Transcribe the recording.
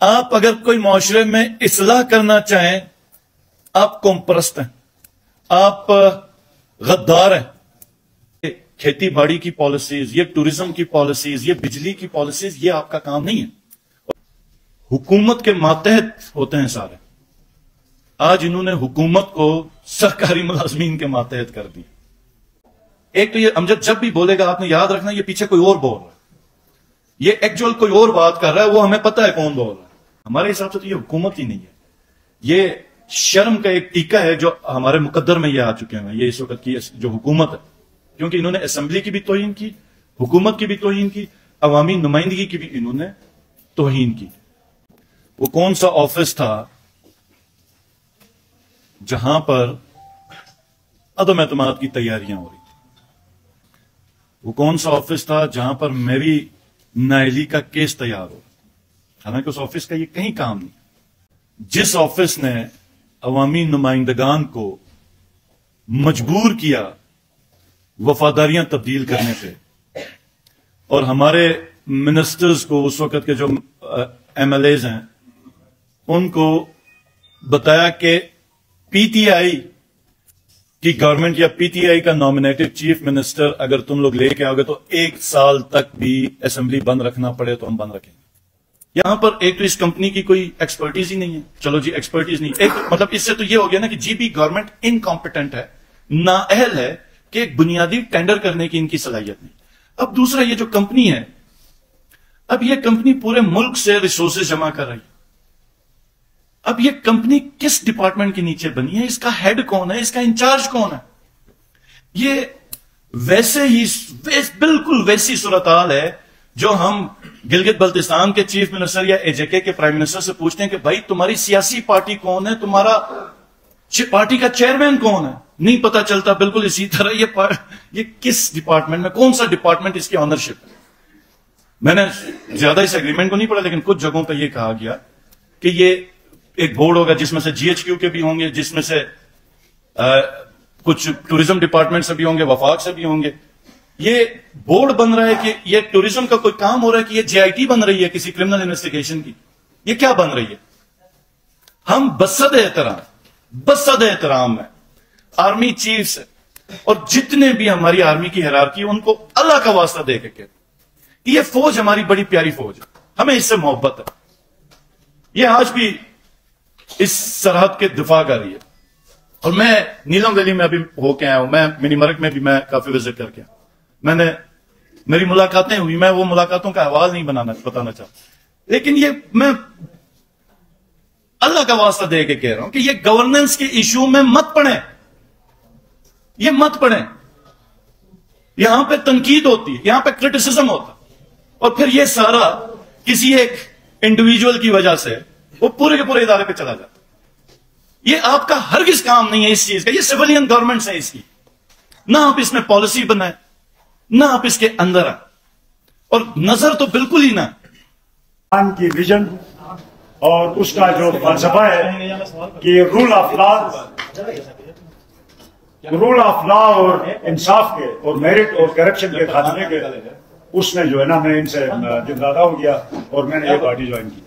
आप अगर कोई माशरे में इसलाह करना चाहें, आप कौम परस्त हैं। आप गद्दार हैं। खेती बाड़ी की पॉलिसीज़, ये टूरिज़्म की पॉलिसीज़, ये बिजली की पॉलिसीज़, ये आपका काम नहीं है। हुकूमत के मातहत होते हैं सारे। आज इन्होंने हुकूमत को सरकारी मुलाजमीन के मातहत कर दिया। एक तो ये अमजद जब भी बोलेगा, आपने याद रखना, ये पीछे कोई और बोल रहा है। ये एक्चुअल कोई और बात कर रहा है, वो हमें पता है कौन बोल रहा है। हमारे हिसाब से तो ये हुकूमत ही नहीं है। ये शर्म का एक टीका है जो हमारे मुकद्दर में ये आ चुके हैं, ये इस वक्त की जो हुकूमत है। क्योंकि इन्होंने असम्बली की भी तोहिन की, हुकूमत की भी तोहिन की, अवामी नुमाइंदगी की भी इन्होंने तोहिन की। वो कौन सा ऑफ़िस था जहाँ पर अदम एतमाद की तैयारियाँ हो रही थी? वो कौन सा ऑफ़िस था जहाँ पर मेरी नायली का केस तैयार हो हालाँकि उस ऑफ़िस का ये कहीं काम नहीं। जिस ऑफ़िस ने अवामी नुमाइंदगान को मजबूर किया, वफादारियाँ तब्दील करने पे, और हमारे मिनिस्टर्स को उस वक्त के जो एम एल एज हैं, उनको बताया कि पीटीआई की गवर्नमेंट या पीटीआई का नॉमिनेटेड चीफ मिनिस्टर अगर तुम लोग लेके आओगे तो एक साल तक भी असेंबली बंद रखना पड़े तो हम बंद रखेंगे। यहाँ पर एक तो इस कंपनी की कोई एक्सपर्टीज ही नहीं है। चलो जी एक्सपर्टीज नहीं। एक मतलब इससे तो ये हो गया ना कि जीबी गवर्नमेंट इनकॉम्पिटेंट है नाअहल है कि एक बुनियादी टेंडर करने की इनकी सलाहियत नहीं। अब दूसरा ये जो कंपनी है अब ये कंपनी पूरे मुल्क से रिसोर्सेज जमा कर रही है। अब ये कंपनी किस डिपार्टमेंट के नीचे बनी है इसका हेड कौन है इसका इंचार्ज कौन है? ये वैसे ही वैस, बिल्कुल वैसी सूरत है जो हम गिलगित बल्तिस्तान के चीफ मिनिस्टर या एजेके के प्राइम मिनिस्टर से पूछते हैं कि भाई तुम्हारी सियासी पार्टी कौन है? तुम्हारा पार्टी का चेयरमैन कौन है? नहीं पता चलता बिल्कुल इसी तरह ये ये किस डिपार्टमेंट में कौन सा डिपार्टमेंट इसकी ऑनरशिप है? मैंने ज़्यादा इस एग्रीमेंट को नहीं पढ़ा लेकिन कुछ जगहों पर यह कहा गया कि ये एक बोर्ड होगा जिसमें से जीएचक्यू के भी होंगे जिसमें से आ, कुछ टूरिज़्म डिपार्टमेंट से भी होंगे वफाक से भी होंगे। ये बोर्ड बन रहा है कि ये टूरिज़्म का कोई काम हो रहा है कि ये जेआईटी बन रही है किसी क्रिमिनल इन्वेस्टिगेशन की। ये क्या बन रही है? हम बसद एहतराम बसद एहतराम है। आर्मी चीफ और जितने भी हमारी आर्मी की की उनको अल्लाह का वास्ता दे के कहते ये फौज हमारी बड़ी प्यारी फौज है। हमें इससे मोहब्बत है। ये आज भी इस सरहद के दिफा कर रही है। और मैं नीलम गली में अभी होके आया हूँ। मैं मिनी मरक में भी मैं काफ़ी विज़िट करके आया मैंने, मेरी मुलाकातें हुई, मैं वो मुलाकातों का अहवाल नहीं बनाना, बताना चाहता। लेकिन ये मैं अल्लाह का वास्ता दे के कह रहा हूँ कि ये गवर्नेंस के इशू में मत पड़े। ये मत पड़े। यहाँ पे तनकीद होती है, यहाँ पे क्रिटिसिज्म होता और फिर ये सारा किसी एक इंडिविजुअल की वजह से वो पूरे के पूरे इदारे पे चला जाता ये आपका हर हरगिज काम नहीं है इस चीज़ का, ये सिविलियन गवर्नमेंट है इसकी। ना आप इसमें पॉलिसी बनाए। ना आप इसके अंदर आ और नज़र तो बिल्कुल ही ना की विजन और उसका जो फलसफा है कि rule of law rule of law और इंसाफ के और मेरिट और करप्शन के खात्मे के उसमें जो है ना, मैं इनसे दिलदादा हो गया और मैंने ये पार्टी ज्वाइन की।